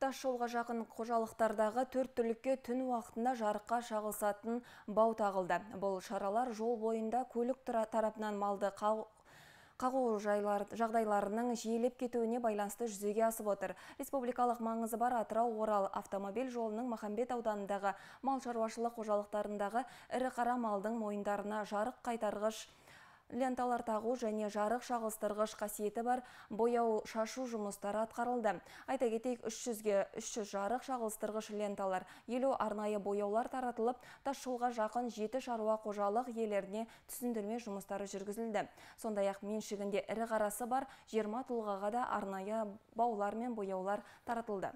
Тас жолға жақын қожалықтардағы төрт түлікке түн уақытында жарыққа шағылсатын бау тағылды. Бұл шаралар жол бойында көлік тарапынан малды қағу жағдайларының жиелеп кетуіне байланысты жүзеге асып отыр. Республикалық маңызы бар Атырау Орал автомобиль жолының Махамбет ауданындағы мал шаруашылық қожалықтарындағы ірі қара малдың мойындарына жарық қайтарғыш ленталар тағу және жарық шағылстырғыш қасиеті бар бояу шашу жұмыстары атқарылды. Айта кетейік 300-ге 300 жарық шағылстырғыш ленталар, елу арнайы бояулар таратылып, тас жолға жақын жеті шаруа қожалық иелеріне түсіндірме жұмыстары жүргізілді. Сондай-ақ меншігінде ірі қарасы бар 20 тұлғаға да арнайы баулар мен бояулар таратылды.